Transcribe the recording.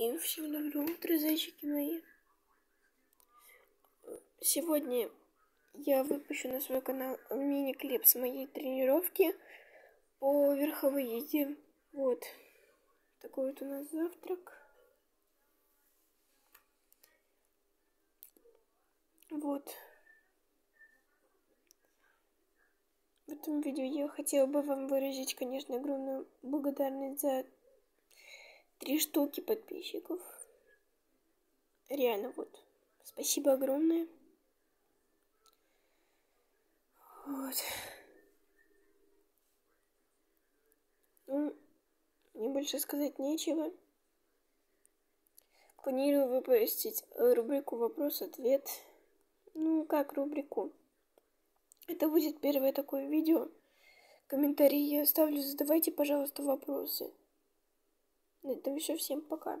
И всем доброе утро, зайчики мои. Сегодня я выпущу на свой канал мини-клип с моей тренировки по верховой езде. Вот. Такой вот у нас завтрак. Вот. В этом видео я хотела бы вам выразить, конечно, огромную благодарность за три штуки подписчиков. Реально, вот. Спасибо огромное. Вот. Ну, мне больше сказать нечего. Планирую выпустить рубрику «Вопрос-ответ». Ну, как рубрику. Это будет первое такое видео. Комментарии я оставлю. Задавайте, пожалуйста, вопросы. На этом еще всем пока.